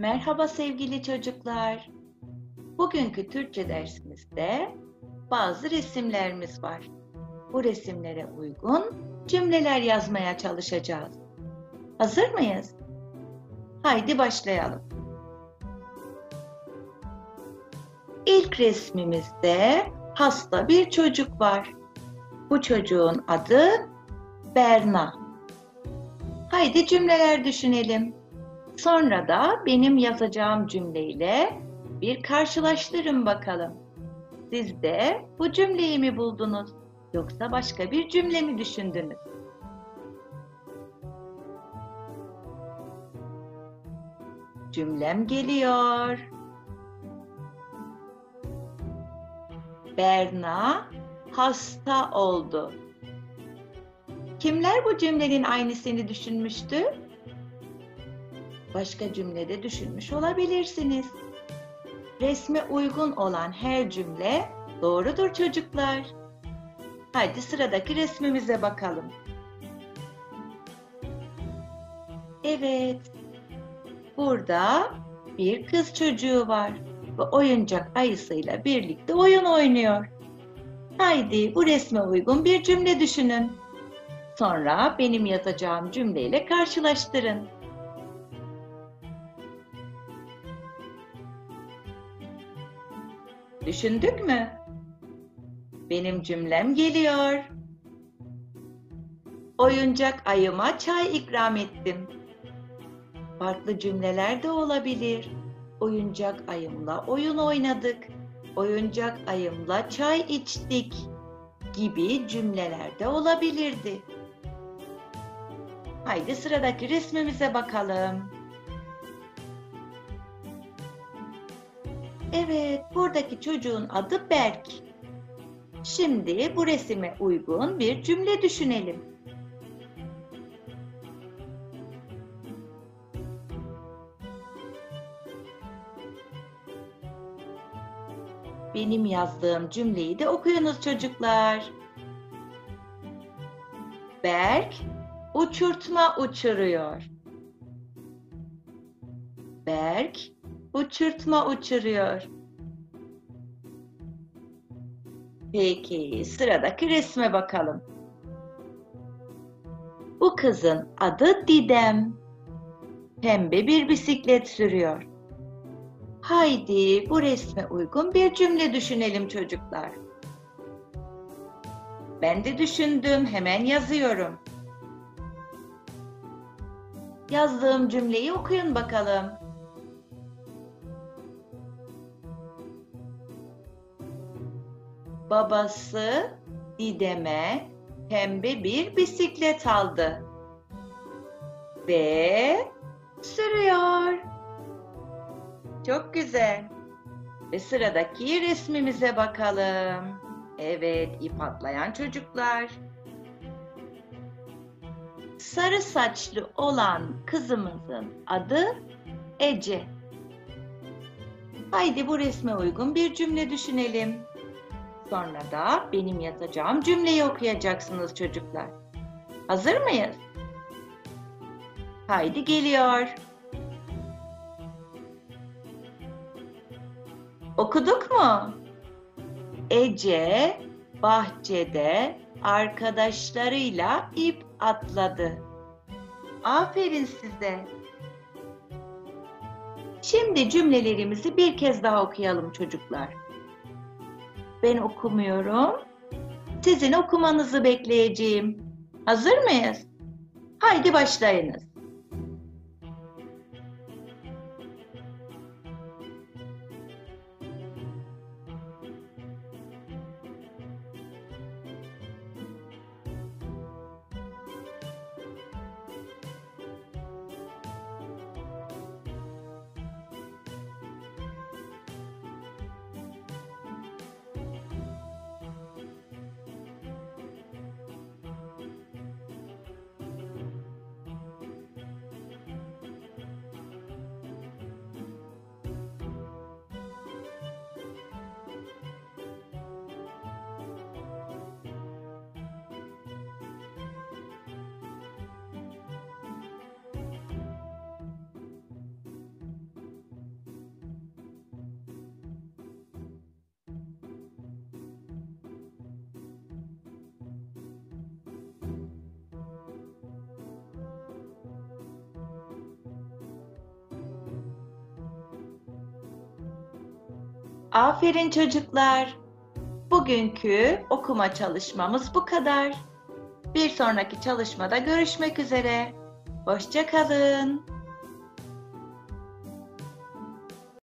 Merhaba sevgili çocuklar. Bugünkü Türkçe dersimizde bazı resimlerimiz var. Bu resimlere uygun cümleler yazmaya çalışacağız. Hazır mıyız? Haydi başlayalım. İlk resmimizde hasta bir çocuk var. Bu çocuğun adı Berna. Haydi cümleler düşünelim. Sonra da benim yazacağım cümleyle bir karşılaştırın bakalım. Siz de bu cümleyi mi buldunuz yoksa başka bir cümle mi düşündünüz? Cümlem geliyor. Berna hasta oldu. Kimler bu cümlenin aynısını düşünmüştü? Başka cümlede düşünmüş olabilirsiniz. Resme uygun olan her cümle doğrudur çocuklar. Hadi sıradaki resmimize bakalım. Evet. Burada bir kız çocuğu var ve oyuncak ayısıyla birlikte oyun oynuyor. Haydi bu resme uygun bir cümle düşünün. Sonra benim yazacağım cümleyle karşılaştırın. Düşündük mü? Benim cümlem geliyor. Oyuncak ayıma çay ikram ettim. Farklı cümleler de olabilir. Oyuncak ayımla oyun oynadık. Oyuncak ayımla çay içtik gibi cümleler de olabilirdi. Haydi sıradaki resmimize bakalım. Evet, buradaki çocuğun adı Berk. Şimdi bu resime uygun bir cümle düşünelim. Benim yazdığım cümleyi de okuyunuz çocuklar. Berk uçurtma uçuruyor. Berk uçurtma uçuruyor. Peki sıradaki resme bakalım. Bu kızın adı Didem. Pembe bir bisiklet sürüyor. Haydi bu resme uygun bir cümle düşünelim çocuklar. Ben de düşündüm, hemen yazıyorum. Yazdığım cümleyi okuyun bakalım. Babası Didem'e pembe bir bisiklet aldı. Ve sürüyor. Çok güzel. Ve sıradaki resmimize bakalım. Evet, ip atlayan çocuklar. Sarı saçlı olan kızımızın adı Ece. Haydi bu resme uygun bir cümle düşünelim. Sonra da benim yazacağım cümleyi okuyacaksınız çocuklar. Hazır mıyız? Haydi geliyor. Okuduk mu? Ece bahçede arkadaşlarıyla ip atladı. Aferin size. Şimdi cümlelerimizi bir kez daha okuyalım çocuklar. Ben okumuyorum. Sizin okumanızı bekleyeceğim. Hazır mıyız? Haydi başlayınız. Aferin çocuklar. Bugünkü okuma çalışmamız bu kadar. Bir sonraki çalışmada görüşmek üzere. Hoşça kalın.